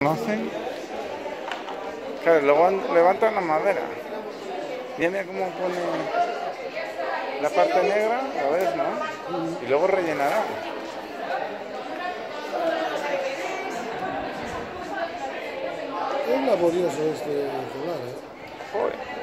¿No hacen? Claro, luego levantan la madera. Mira, mira cómo pone la parte negra, a ver, ¿no? Y luego rellenará. Es laborioso este solar, ¿eh? Joder.